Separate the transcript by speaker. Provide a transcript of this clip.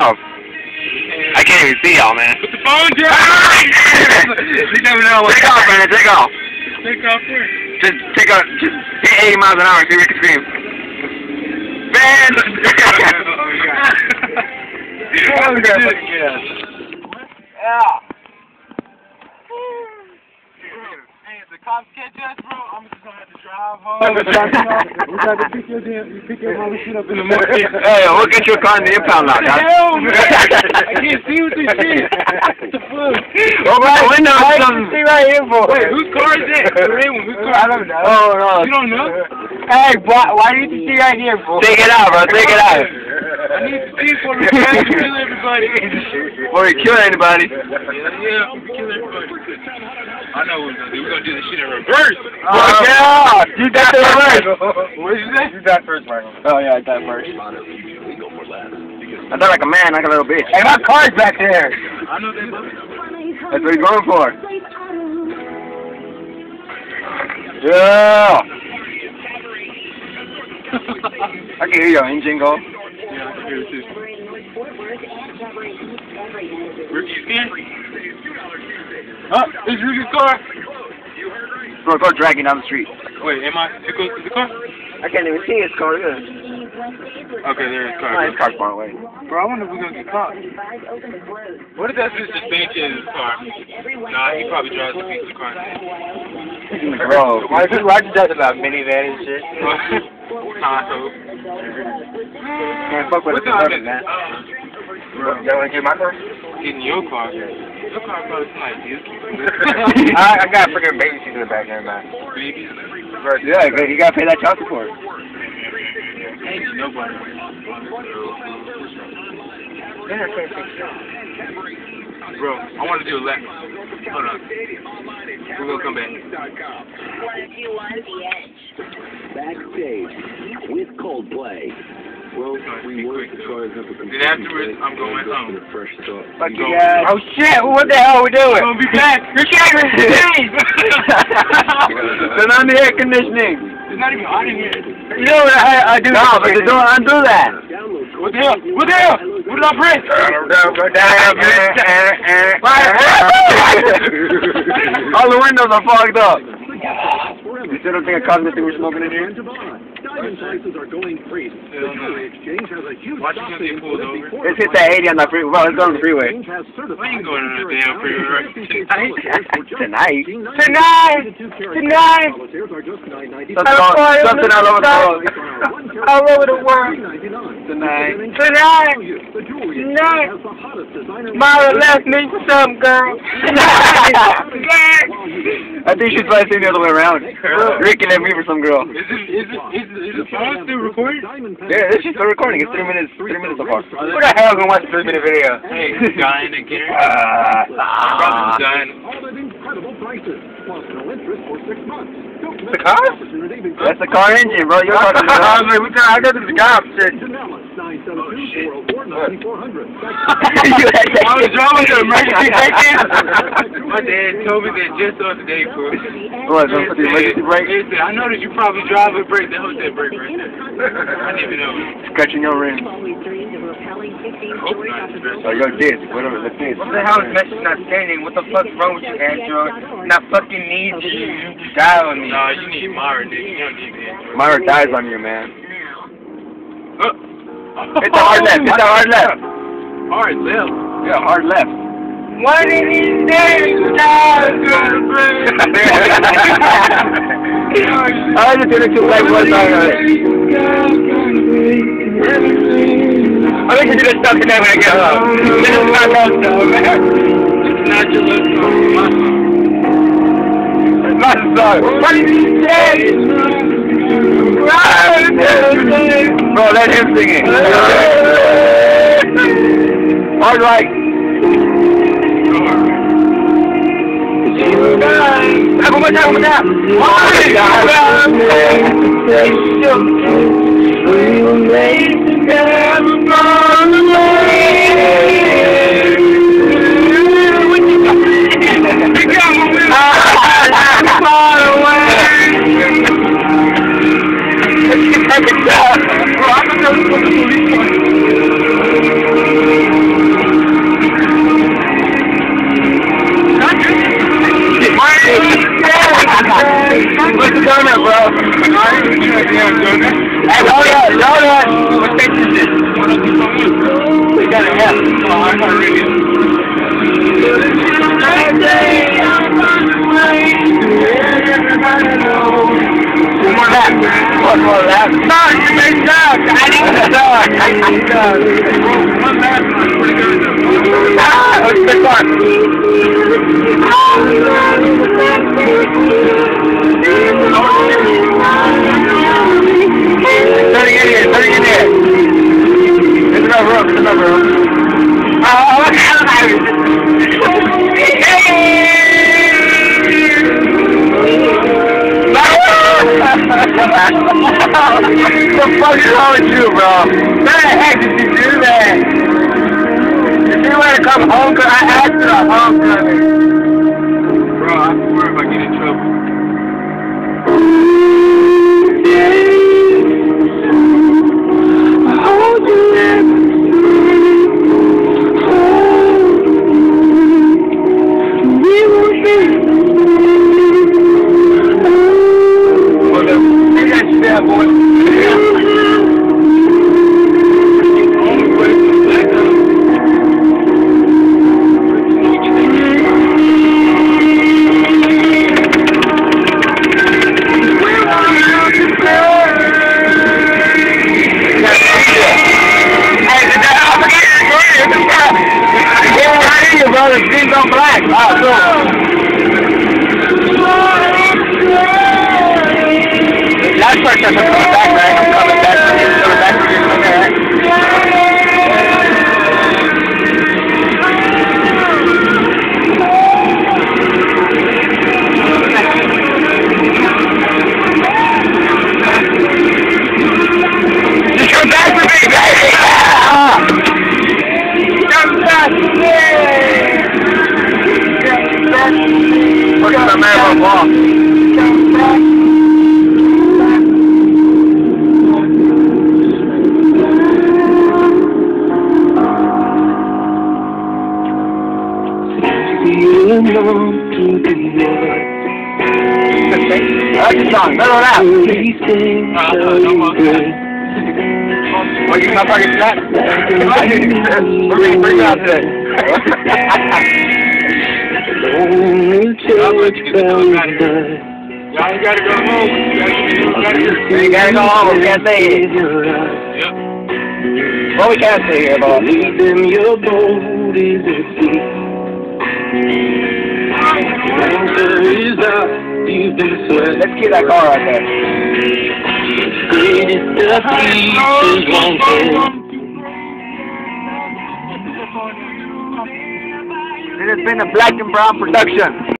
Speaker 1: Oh. I can't even see y'all, man.
Speaker 2: Put the phone down!
Speaker 1: you never know what. Take off, man. Take off.
Speaker 2: Take off where?
Speaker 1: Just take off. Just hit 80 miles an hour and see if you can scream. Man!
Speaker 2: Oh, shit.
Speaker 1: Yeah.
Speaker 2: Hey, if the cops catch us, bro, I'm just gonna have to drive home.
Speaker 3: We're trying to pick your damn, you pick your mama shit up in the morning.
Speaker 1: Hey, we'll get you a car in the impound lot,
Speaker 2: What the
Speaker 1: dog.
Speaker 2: hell, man? I can't see with this shit. What the fuck?
Speaker 1: Open the window or something.
Speaker 3: See right here, boy.
Speaker 2: Wait, whose car is it? The red one. Whose car?
Speaker 3: I don't know.
Speaker 1: Oh, no.
Speaker 2: You don't know?
Speaker 3: Hey, why, why did you see right here, boy?
Speaker 1: Take it out, bro. Take it out.
Speaker 2: I need to see for the to kill everybody.
Speaker 1: Before you kill anybody.
Speaker 2: Yeah, yeah, kill everybody. I know what we're gonna do. We're gonna do this shit in reverse.
Speaker 1: Oh, yeah. You got the reverse.
Speaker 2: What did you say?
Speaker 3: You got first, Michael.
Speaker 1: Oh, yeah, I got first. I thought like a man, like a little bitch.
Speaker 3: Hey, my car's back there.
Speaker 2: I know they love it.
Speaker 1: That's what he's going for. Yeah. I can hear your engine go.
Speaker 2: Yeah, can hear too. Ricky, you? Huh? Is Ricky's car?
Speaker 1: Bro, go dragging down the street.
Speaker 2: Wait, am I to the car?
Speaker 1: I can't even see his car either.
Speaker 2: Okay, there is car.
Speaker 1: Oh, his car's far away.
Speaker 2: Bro, I wonder if we're gonna get caught. What if that's just in his car? Nah, he probably drives a piece of car.
Speaker 1: Bro.
Speaker 3: Why is why you talking about minivan and shit?
Speaker 2: Tahoe.
Speaker 1: Can't fuck with
Speaker 2: What
Speaker 1: a
Speaker 2: time
Speaker 1: suburban,
Speaker 2: is
Speaker 1: man.
Speaker 2: Bro,
Speaker 1: You want to get my car?
Speaker 2: get your car. Your car probably smell like you.
Speaker 3: I, I got a freaking baby seat in the back there, man.
Speaker 2: Baby.
Speaker 1: Yeah, you gotta pay that child support.
Speaker 2: Ain't nobody.
Speaker 3: Yeah, I can't see shit.
Speaker 2: Bro, I want to do a lap. Hold on. We're gonna come back.
Speaker 4: Backstage with Coldplay. Well, we work as far as up a
Speaker 2: Then afterwards, I'm going home.
Speaker 4: Fresh thought.
Speaker 1: Fuck
Speaker 2: you
Speaker 1: guys.
Speaker 3: Oh shit! What the hell are we doing?
Speaker 2: We're gonna be back.
Speaker 3: You're shaking his face.
Speaker 1: Turn on the air conditioning.
Speaker 2: It's not even hot in here.
Speaker 3: You know what I, I do?
Speaker 1: No, but they don't undo that.
Speaker 2: What the hell? What the hell? What did I press?
Speaker 1: All the windows are fogged up. You still don't think I caused anything we're smoking in here?
Speaker 4: Diamond prices are going crazy. The Jewelry Exchange has a huge
Speaker 2: Watch
Speaker 4: stop in
Speaker 2: pulled over.
Speaker 4: Ford
Speaker 1: Let's hit that 80 on the freeway. Well, let's go on the freeway.
Speaker 4: Exchange has certified
Speaker 2: ain't going on the damn freeway right
Speaker 4: solitaire
Speaker 1: Tonight.
Speaker 3: Tonight. Tonight.
Speaker 4: Solitaires are just $9.99.
Speaker 1: Something all, over the world.
Speaker 3: All over the world.
Speaker 1: Tonight.
Speaker 3: Tonight. Tonight.
Speaker 4: Exchange has the hottest designer.
Speaker 3: Mara left me for some girl. Tonight.
Speaker 1: I think she's probably saying the other way around. Ricky left me for some girl.
Speaker 2: Is it, is it, is it, is the recording?
Speaker 1: Yeah, this is still recording. It's three minutes, three minutes so far.
Speaker 3: Who the hell gonna watch a three minute video?
Speaker 2: Hey, dying again.
Speaker 1: Ah.
Speaker 2: Probably dying.
Speaker 4: All at incredible prices, plus no interest for six months.
Speaker 3: The car?
Speaker 1: That's the car engine, bro. You're
Speaker 3: I
Speaker 1: talking about.
Speaker 3: like, we got, I got this job shit.
Speaker 4: Janela, 972-404-9400.
Speaker 1: you had that
Speaker 2: I was driving to emergency break-in. My dad told me that just the other day, fool.
Speaker 1: What, the the emergency brake?
Speaker 2: He said, I know that you probably drive a brake. That was that brake right there. I didn't even know.
Speaker 1: Scratching your rim.
Speaker 2: Hope not.
Speaker 1: Or your whatever the disc.
Speaker 3: What the hell is message not standing? What the fuck's wrong with you, Andrew? Not fucking need you. You just die on me.
Speaker 2: Nah, you need Myra, nigga. You don't need that.
Speaker 1: Myra dies on you, man.
Speaker 2: Uh,
Speaker 1: It's a hard left. It's a hard left.
Speaker 2: Hard left.
Speaker 1: Yeah, hard left.
Speaker 3: One of these days, God's gonna bring.
Speaker 1: I just gonna do like one song of it.
Speaker 3: I think you just stop today when I get home. This is my love song, man.
Speaker 2: It's not your love song. It's my song.
Speaker 1: Not a song.
Speaker 3: One of these days,
Speaker 1: Bro, let him sing it. Hard right.
Speaker 3: Hey, one more time, one more time.
Speaker 1: Bro, I'm gonna go to the police.
Speaker 3: One more. No, you made stuck. I didn't. I didn't.
Speaker 2: One last one. Enough.
Speaker 3: Ah, let's pick one. Turning in here, turning in here. There's enough room, there's enough room. Oh, look at the fuck is wrong with you, bro? How the heck did you do that? If you want to come home, I asked you to homecoming.
Speaker 2: Bro,
Speaker 3: Brother, green on black. Ah, cool. Last come back, right? That's the song. Out.
Speaker 2: Uh, no more.
Speaker 3: Well, you not talking that? We're
Speaker 2: get the dog out here. Y'all gotta go home. You gotta.
Speaker 3: You gotta go home. We can't stay here.
Speaker 2: Yep.
Speaker 3: Well, we can't stay here, boss.
Speaker 4: Leaving your boat is at sea.
Speaker 3: Let's that car there. This has been a Black and Brown production.